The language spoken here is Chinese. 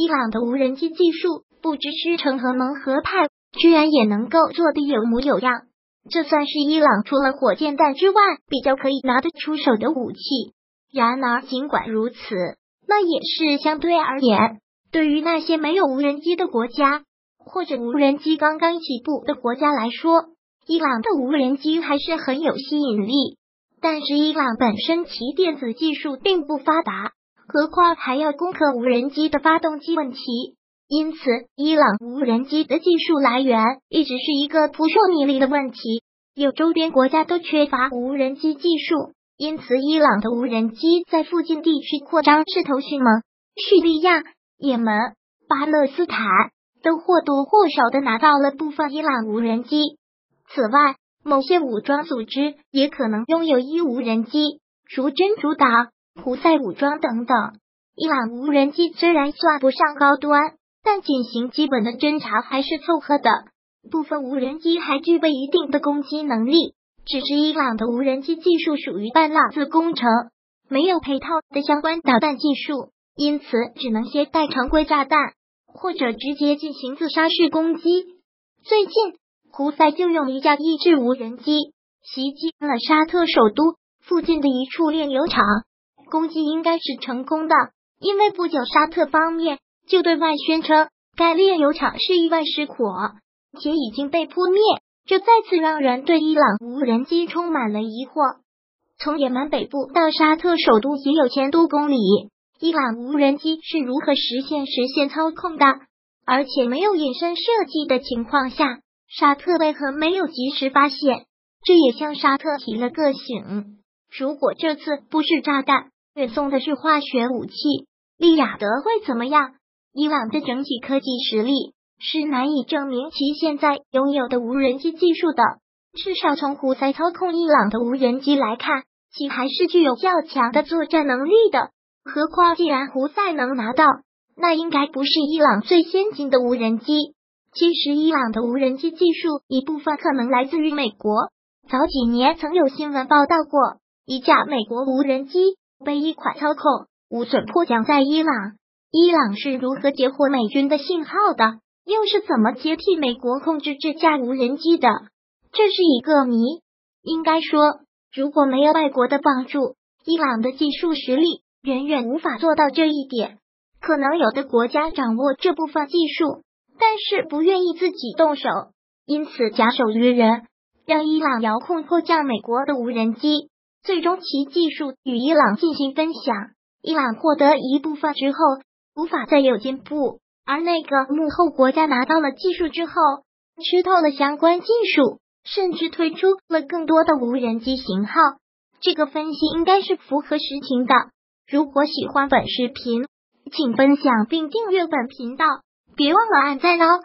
伊朗的无人机技术，不知师承何盟何派，居然也能够做得有模有样。这算是伊朗除了火箭弹之外比较可以拿得出手的武器。然而，尽管如此，那也是相对而言，对于那些没有无人机的国家，或者无人机刚刚起步的国家来说，伊朗的无人机还是很有吸引力。但是，伊朗本身其电子技术并不发达。何况还要攻克无人机的发动机问题，因此伊朗无人机的技术来源一直是一个扑朔迷离的问题。有周边国家都缺乏无人机技术，因此伊朗的无人机在附近地区扩张势头迅猛。叙利亚、也门、巴勒斯坦都或多或少的拿到了部分伊朗无人机。此外，某些武装组织也可能拥有伊无人机，如真主党。胡塞武装等等，伊朗无人机虽然算不上高端，但进行基本的侦查还是凑合的。部分无人机还具备一定的攻击能力，只是伊朗的无人机技术属于半拉子工程，没有配套的相关导弹技术，因此只能携带常规炸弹或者直接进行自杀式攻击。最近，胡塞就用一架抑制无人机袭击了沙特首都附近的一处炼油厂。攻击应该是成功的，因为不久沙特方面就对外宣称该炼油厂是意外失火，且已经被扑灭。这再次让人对伊朗无人机充满了疑惑。从也门北部到沙特首都也有千多公里，伊朗无人机是如何实现实现操控的？而且没有隐身设计的情况下，沙特为何没有及时发现？这也向沙特提了个醒：如果这次不是炸弹。运送的是化学武器，利雅得会怎么样？伊朗的整体科技实力是难以证明其现在拥有的无人机技术的。至少从胡塞操控伊朗的无人机来看，其还是具有较强的作战能力的。何况，既然胡塞能拿到，那应该不是伊朗最先进的无人机。其实，伊朗的无人机技术一部分可能来自于美国。早几年曾有新闻报道过一架美国无人机。被一款操控无损迫降在伊朗，伊朗是如何截获美军的信号的？又是怎么接替美国控制这架无人机的？这是一个谜。应该说，如果没有外国的帮助，伊朗的技术实力远远无法做到这一点。可能有的国家掌握这部分技术，但是不愿意自己动手，因此假手于人，让伊朗遥控迫降美国的无人机。最终，其技术与伊朗进行分享，伊朗获得一部分之后，无法再有进步；而那个幕后国家拿到了技术之后，吃透了相关技术，甚至推出了更多的无人机型号。这个分析应该是符合实情的。如果喜欢本视频，请分享并订阅本频道，别忘了按赞哦！